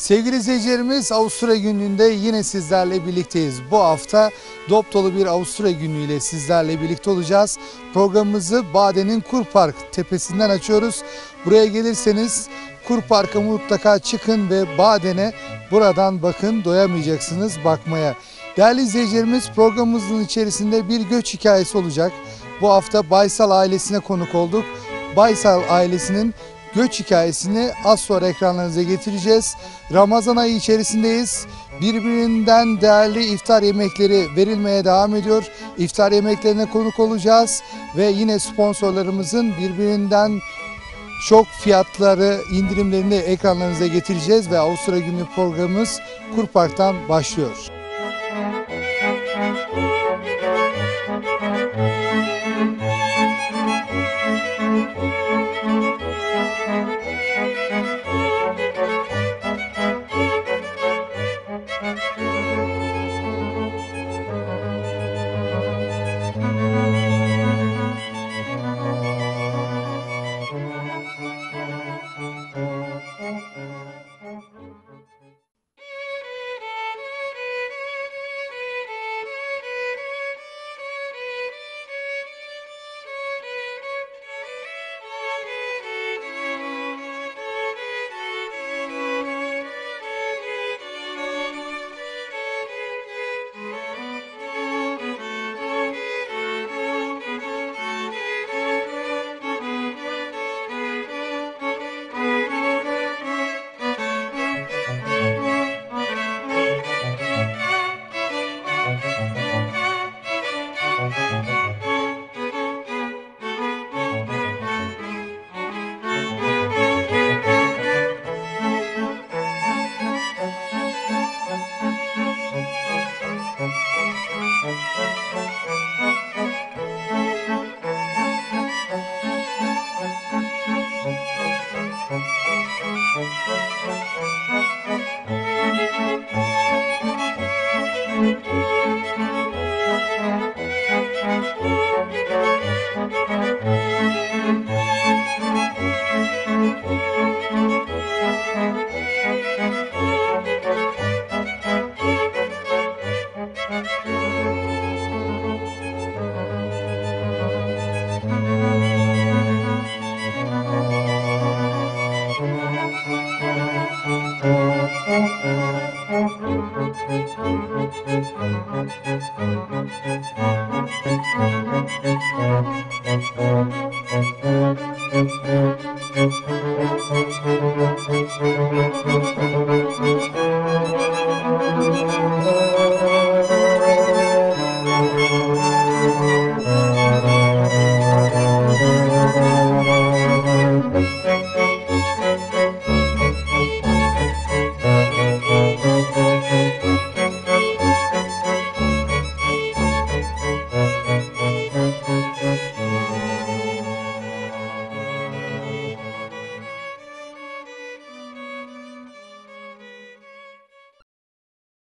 Sevgili izleyicilerimiz Avusturya günlüğünde yine sizlerle birlikteyiz. Bu hafta dop dolu bir Avusturya günlüğüyle sizlerle birlikte olacağız. Programımızı Baden'in Kur Park tepesinden açıyoruz. Buraya gelirseniz Kur Park'a mutlaka çıkın ve Baden'e buradan bakın doyamayacaksınız bakmaya. Değerli izleyicilerimiz programımızın içerisinde bir göç hikayesi olacak. Bu hafta Baysal ailesine konuk olduk. Baysal ailesinin göç hikayesini az sonra ekranlarınıza getireceğiz. Ramazan ayı içerisindeyiz. Birbirinden değerli iftar yemekleri verilmeye devam ediyor. İftar yemeklerine konuk olacağız ve yine sponsorlarımızın birbirinden çok fiyatları indirimlerini ekranlarınıza getireceğiz ve Avusturya Günü programımız Kurpark'tan başlıyor. Música Música Thank you.